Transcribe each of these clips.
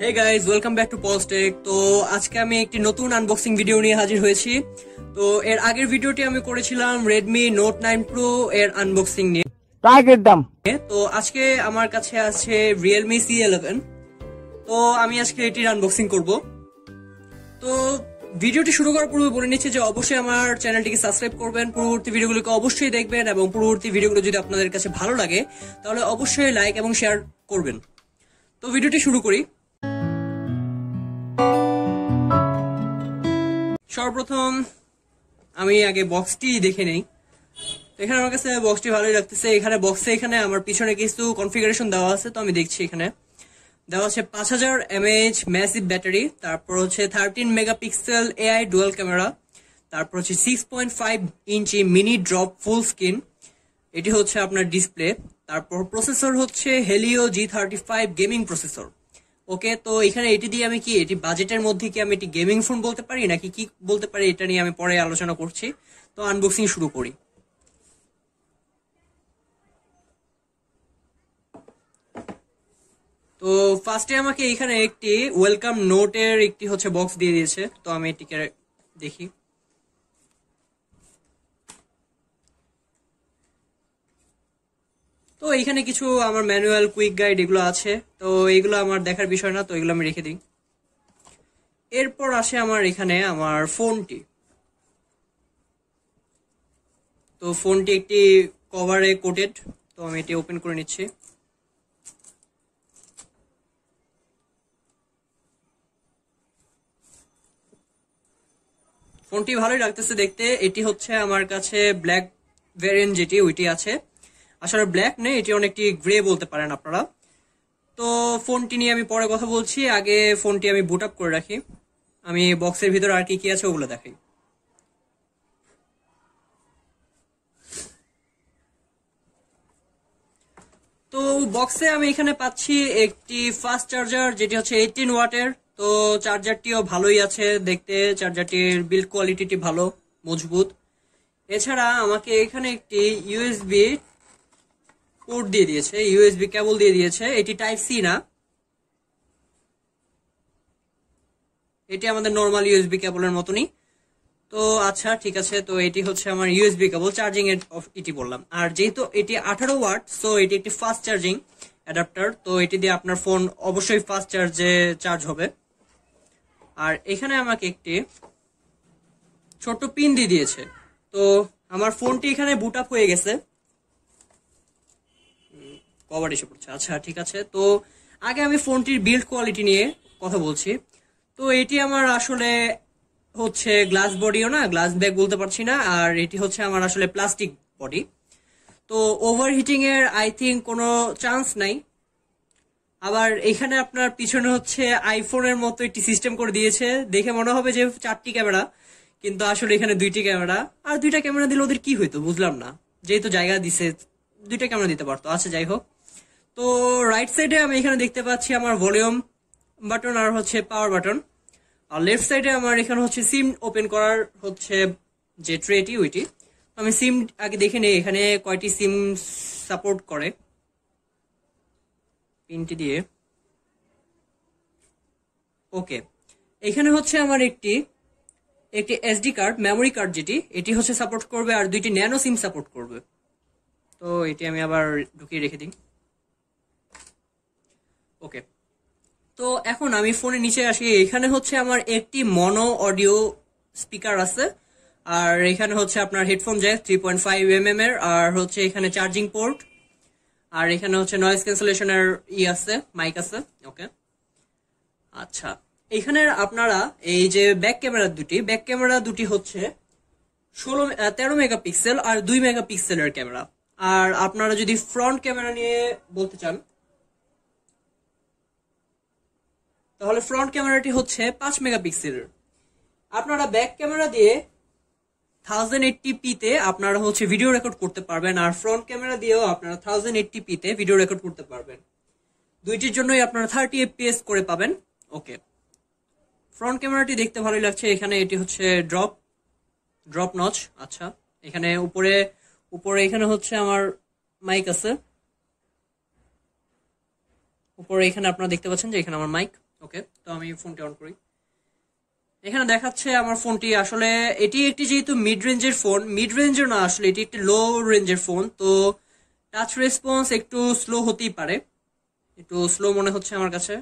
Hey guys welcome back to পলস্টেক তো আজকে আমি একটি নতুন আনবক্সিং ভিডিও নিয়ে হাজির হয়েছি। তো এর আগের ভিডিওটি আমি করেছিলাম রেডমি নোট নাইন প্রো এর আনবক্সিং নিয়ে। টার্গেট দাম। তো আজকে আমার কাছে আছে রিয়েলমি সি ইলেভেন তো আমি আজকে এটির আনবক্সিং করব। তো ভিডিওটি শুরু করার পূর্বে বলে নিচ্ছি যে অবশ্যই আমার চ্যানেলটিকে সাবস্ক্রাইব করবেন। পরবর্তী ভিডিওগুলোকে অবশ্যই দেখবেন এবং পরবর্তী ভিডিওগুলো যদি আপনাদের কাছে ভালো লাগে তাহলে অবশ্যই লাইক এবং শেয়ার করবেন। তো ভিডিওটি শুরু করি। সর্বপ্রথম আমি আগে বক্সটি দেখে নেই। এখানে আমার কাছে বক্সটি ভালোই লাগতেছে। এখানে বক্সে এখানে আমার পিছনে কিছু কনফিগারেশন দেওয়া আছে, তো আমি দেখছি এখানে। দেওয়া আছে পাঁচ হাজার এমএএইচ ম্যাসিভ ব্যাটারি তারপর হচ্ছে thirteen megapixel AI dual camera তারপর হচ্ছে six point five inch mini drop full screen এটি হচ্ছে আপনার ডিসপ্লে তারপর প্রসেসর হচ্ছে Helio G thirty five gaming processor okay, তো এখানে এটি দিয়ে আমি কি, এটি বাজেটের মধ্যে কি আমি এটি গেমিং ফোন বলতে পারি, নাকি কি বলতে পারি, এটা নিয়ে আমি পরে আলোচনা করছি। তো আনবক্সিং শুরু করি। তো ফার্স্টে আমাকে এখানে একটি ওয়েলকাম নোটের একটি হচ্ছে বক্স দিয়ে দিয়েছে, তো আমি এটিকে দেখি। তো এইখানে কিছু আমার ম্যানুয়াল কুইক গাইড এগুলো আছে। তো এগুলো আমার দেখার বিষয় না, তো এগুলো আমি রেখে দিই। এরপর আসে আমার এখানে আমার ফোনটি। তো ফোনটি একটি কভারে কোটেড তো আমি এটি ওপেন করে নিচ্ছি। ফোনটি ভালোই লাগতেছে দেখতে। এটি হচ্ছে আমার কাছে ব্ল্যাক ভ্যারিয়েন্ট যেটি, ওইটি আছে। আসলে ব্ল্যাক নেই, এটি অনেকটি গ্রে বলতে পারেন আপনারা। তো ফোনটি নিয়ে আমি পরে কথা বলছি, আগে ফোনটি আমি বুট আপ করে রাখি। আমি বক্সের ভিতরে আর কি কি আছে ওগুলো দেখাই। তো বক্সে আমি এখানে পাচ্ছি একটি ফাস্ট চার্জার যেটি হচ্ছে এইটিন ওয়াটের। তো চার্জারটিও ভালোই আছে দেখতে চার্জারটির বিল্ড কোয়ালিটিটি ভালো, মজবুত। এছাড়া আমাকে এখানে একটি ইউএসবি পোর্ট দিয়ে দিয়েছে ইউএসবি কেবল দিয়ে দিয়েছে, এটি টাইপ সি না। এটি আমাদের নর্মাল ইউএসবি কেবলের মতনই। তো আচ্ছা ঠিক আছে, তো এটি হচ্ছে আমার ইউএসবি কেবল চার্জিং এর এটি বললাম। আর যেহেতু এটি আঠারো ওয়াট সো এটি একটি ফাস্ট চার্জিং অ্যাডাপ্টার তো এটি দিয়ে আপনার ফোন অবশ্যই ফাস্ট চার্জে চার্জ হবে। আর এখানে আমাকে একটি ছোট্ট পিন দিয়ে দিয়েছে। তো আমার ফোনটি এখানে বুট আপ হয়ে গেছে। কভার এসে পড়ছে। আচ্ছা ঠিক আছে। তো আগে আমি ফোনটির বিল্ড কোয়ালিটি নিয়ে কথা বলছি। তো এটি আমার আসলে হচ্ছে গ্লাস বডিও না গ্লাস ব্যাগ বলতে পারছি না, আর এটি হচ্ছে আমার আসলে প্লাস্টিক বডি তো ওভার হিটিং এর আই থিঙ্ক কোনো চান্স নাই। আবার এখানে আপনার পিছনে হচ্ছে আইফোনের মতো একটি সিস্টেম করে দিয়েছে। দেখে মনে হবে যে চারটি ক্যামেরা কিন্তু আসলে এখানে দুইটি ক্যামেরা আর দুইটা ক্যামেরা দিলে ওদের কি হইতো? বুঝলাম না। যেহেতু জায়গা দিছে, দুইটা ক্যামেরা দিতে পারতো। আচ্ছা যাই হোক। তো রাইট সাইডে আমি এখানে দেখতে পাচ্ছি আমার ভলিউম বাটন আর হচ্ছে পাওয়ার বাটন আর লেফট সাইডে আমার এখানে হচ্ছে সিম ওপেন করার হচ্ছে যে ট্রেটি ওইটি। আমি সিম আগে দেখে নিই, এখানে কয়টি সিম সাপোর্ট করে। পিনটি দিয়ে। ওকে এখানে হচ্ছে আমার একটি একটি এসডি কার্ড মেমোরি কার্ড যেটি, এটি হচ্ছে সাপোর্ট করবে আর দুইটি ন্যানো সিম সাপোর্ট করবে। তো এটি আমি আবার ঢুকিয়ে রেখে দিই। ওকে তো এখন আমি ফোনের নিচে আসি। এখানে হচ্ছে আমার একটি মনো অডিও স্পিকার আছে। আর এখানে হচ্ছে আপনার headphone jack three point five M M এর। আর হচ্ছে এখানে চার্জিং পোর্ট আর এখানে হচ্ছে নয়েজ ক্যান্সেলেশনের ই আছে মাইক আছে। ওকে আচ্ছা। এখানে আপনারা এই যে ব্যাক ক্যামেরা দুটি ব্যাক ক্যামেরা দুটি হচ্ছে ষোলো তেরো মেগাপিক্সেল আর দুই মেগাপিক্সেলের ক্যামেরা আর আপনারা যদি ফ্রন্ট ক্যামেরা নিয়ে বলতে চান তাহলে ফ্রন্ট ক্যামেরাটি হচ্ছে পাঁচ মেগাপিক্সেলের। আপনারা ব্যাক ক্যামেরা দিয়ে থাউজেন্ড এইটটি পিতে আপনারা হচ্ছে ভিডিও রেকর্ড করতে পারবেন, আর ফ্রন্ট ক্যামেরা দিয়েও আপনারা থাউজেন্ড এইটটি পিতে ভিডিও রেকর্ড করতে পারবেন। দুইটির জন্যই আপনারা থার্টি এফপিএস করে পাবেন। ওকে। ফ্রন্ট ক্যামেরাটি দেখতে ভালোই লাগছে। এখানে এটি হচ্ছে ড্রপ ড্রপ নচ। আচ্ছা এখানে উপরে উপরে এখানে হচ্ছে আমার মাইক আছে। উপরে এখানে আপনারা দেখতে পাচ্ছেন যে এখানে আমার মাইক। ওকে তো আমি ফোনটি অন করি। এখানে দেখাচ্ছে আমার ফোনটি আসলে এটি একটি যেহেতু মিড রেঞ্জের ফোন মিড রেঞ্জের না, আসলে এটি একটি লো রেঞ্জের ফোন তো টাচ রেসপন্স একটু স্লো হতেই পারে। একটু স্লো মনে হচ্ছে আমার কাছে।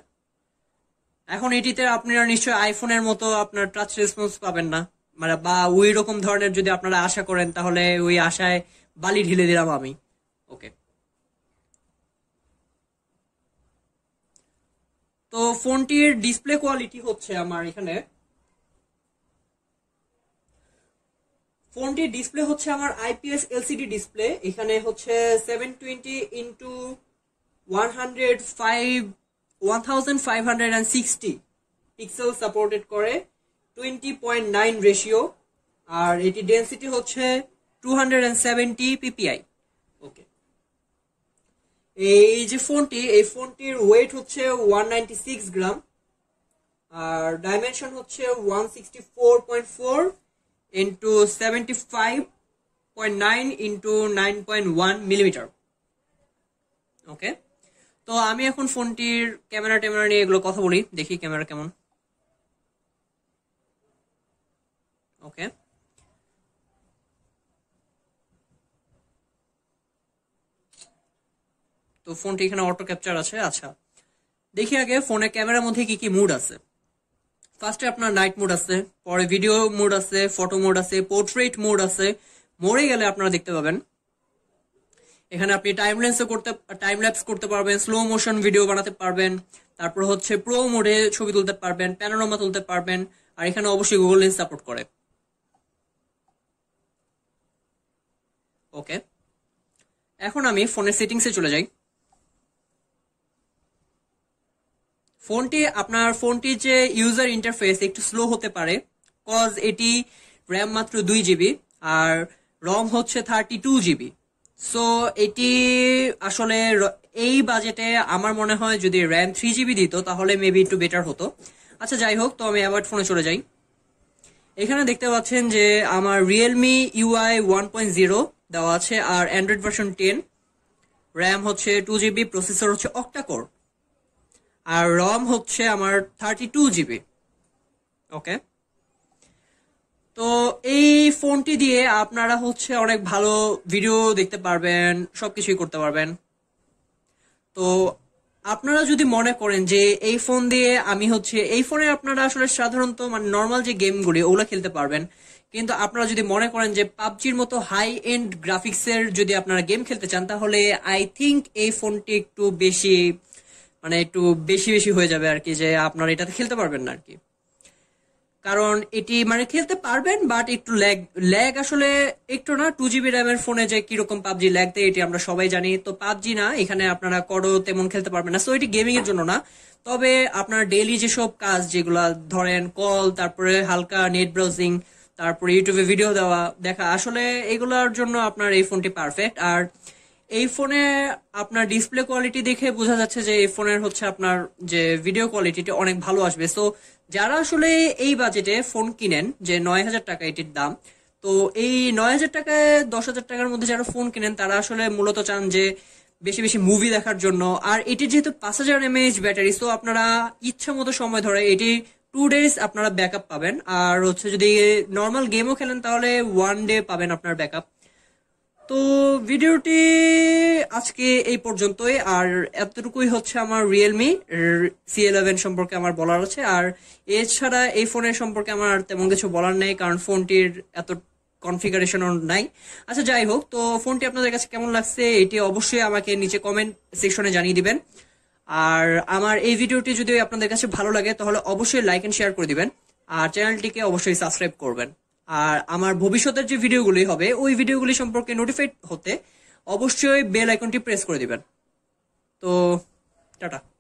এখন এটিতে আপনারা নিশ্চয়ই আইফোনের মতো আপনার টাচ রেসপন্স পাবেন না। মানে বা ওই রকম ধরনের যদি আপনারা আশা করেন, তাহলে ওই আশায় বালি ঢেলে দিলাম আমি। ওকে তো ফোনটির ডিসপ্লে কোয়ালিটি হচ্ছে আমার এখানে। ফোনটির ডিসপ্লে হচ্ছে আমার আইপিএস এলসিডি ডিসপ্লে। এখানে হচ্ছে seven twenty into one hundred five one thousand five hundred and sixty pixel supported করে টোয়েন্টি পয়েন্ট নাইন রেশিও আর এটি ডেন্সিটি হচ্ছে two hundred and seventy PPI okay এই যে ফোনটি, এই ফোনটির ওয়েট হচ্ছে ওয়ান সিক্স গ্রাম আর ডাইমেনশন হচ্ছে one sixty four point four into seventy five point nine into nine point one millimeter okay তো আমি এখন ফোনটির ক্যামেরা ট্যামেরা নিয়ে এগুলো কথা বলি, দেখি ক্যামেরা কেমন। ওকে ফোনটি এখানে অটো ক্যাপচার আছে। আচ্ছা দেখি আগে ফোনের ক্যামেরার মধ্যে কি কি মুড আছে। ফার্স্টে আপনার নাইট মোড আছে, পরে ভিডিও মোড আছে ফটো মোড আছে পোর্ট্রেট মোড আছে। মোড়ে গেলে আপনারা দেখতে পাবেন। এখানে আপনি টাইম লেন্সও করতে টাইম ল্যাপস করতে পারবেন স্লো মোশন ভিডিও বানাতে পারবেন। তারপর হচ্ছে প্রো মোডে ছবি তুলতে পারবেন প্যানোরামা তুলতে পারবেন, আর এখানে অবশ্যই গুগল লেন্স সাপোর্ট করে। ওকে এখন আমি ফোনের সেটিংসে চলে যাই। ফোনটি, আপনার ফোনটির যে ইউজার ইন্টারফেস একটু স্লো হতে পারে কজ এটি র্যাম মাত্র দুই জিবি আর রম হচ্ছে থার্টি টু জিবি সো এটি আসলে এই বাজেটে আমার মনে হয় যদি র্যাম থ্রি জিবি দিত, তাহলে মেবি একটু বেটার হতো। আচ্ছা যাই হোক, তো আমি আবার ফোনে চলে যাই। এখানে দেখতে পাচ্ছেন যে আমার Realme UI one point zero দেওয়া আছে আর অ্যান্ড্রয়েড ভার্সন টেন র্যাম হচ্ছে টু জিবি প্রসেসর হচ্ছে অক্টাকোর আর রম হচ্ছে আমার থার্টি টু জিবি ওকে তো এই ফোনটি দিয়ে আপনারা হচ্ছে অনেক ভালো ভিডিও দেখতে পারবেন, সবকিছুই করতে পারবেন। তো আপনারা যদি মনে করেন যে এই ফোন দিয়ে আমি হচ্ছে, এই ফোনে আপনারা আসলে সাধারণত মানে নর্মাল যে গেমগুলি ওগুলো খেলতে পারবেন। কিন্তু আপনারা যদি মনে করেন যে পাবজির মতো হাই এন্ড গ্রাফিক্সের যদি আপনারা গেম খেলতে চান, তাহলে আই থিঙ্ক এই ফোনটি একটু বেশি মানে একটু বেশি বেশি হয়ে যাবে আর কি যে আপনার এটাতে খেলতে পারবেন না আর কি। কারণ এটি মানে খেলতে পারবেন বাট একটু ল্যাগ ল্যাগ আসলে একটু না টু জিবি র্যামের ফোনে যে কীরকম পাবজি ল্যাগ দেয়, এটি আমরা সবাই জানি। তো পাবজি না, এখানে আপনারা করো তেমন খেলতে পারবেন না। সো এটি গেমিং এর জন্য না। তবে আপনার ডেইলি যেসব কাজ যেগুলা ধরেন কল তারপরে হালকা নেট ব্রাউজিং তারপরে ইউটিউবে ভিডিও দেওয়া, দেখা, আসলে এগুলোর জন্য আপনার এই ফোনটি পারফেক্ট আর এই ফোনে আপনার ডিসপ্লে কোয়ালিটি দেখে বোঝা যাচ্ছে যে এই ফোনের হচ্ছে আপনার যে ভিডিও কোয়ালিটিটা অনেক ভালো আসবে। সো যারা আসলে এই বাজেটে ফোন কিনেন, যে নয় হাজার টাকা এটির দাম, তো এই নয় হাজার টাকায় দশ হাজার টাকার মধ্যে যারা ফোন কিনেন, তারা আসলে মূলত চান যে বেশি বেশি মুভি দেখার জন্য। আর এটির যেহেতু পাঁচ হাজার এমএএইচ ব্যাটারি সো আপনারা ইচ্ছা মতো সময় ধরে এটি টু ডেজ আপনারা ব্যাকআপ পাবেন। আর হচ্ছে যদি নর্মাল গেমও খেলেন, তাহলে ওয়ান ডে পাবেন আপনার ব্যাকআপ তো ভিডিওটি আজকে এই পর্যন্তই। আর এতটুকুই হচ্ছে আমার রিয়েলমি সি ইলেভেন সম্পর্কে আমার বলার আছে। আর এছাড়া এই ফোনের সম্পর্কে আমার তেমন কিছু বলার নেই, কারণ ফোনটির এত কনফিগারেশন নাই। আচ্ছা যাই হোক, তো ফোনটি আপনাদের কাছে কেমন লাগছে এটি অবশ্যই আমাকে নিচে কমেন্ট সেকশনে জানিয়ে দিবেন। আর আমার এই ভিডিওটি যদি আপনাদের কাছে ভালো লাগে, তাহলে অবশ্যই লাইক এন্ড শেয়ার করে দিবেন। আর চ্যানেলটিকে অবশ্যই সাবস্ক্রাইব করবেন। আর আমার ভবিষ্যতের যে ভিডিওগুলি হবে, ওই ভিডিওগুলি সম্পর্কে নোটিফাইড হতে অবশ্যই বেল আইকনটি প্রেস করে দিবেন। তো, টাটা।